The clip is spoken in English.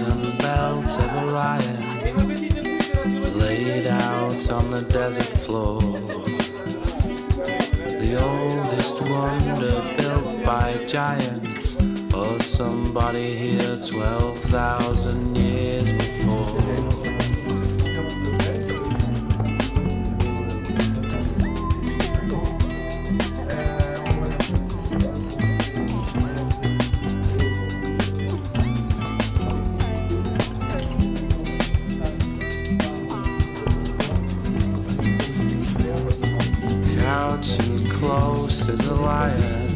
Orion laid out on the desert floor. The oldest wonder built by giants or somebody here 12,000 years Couching close as a lion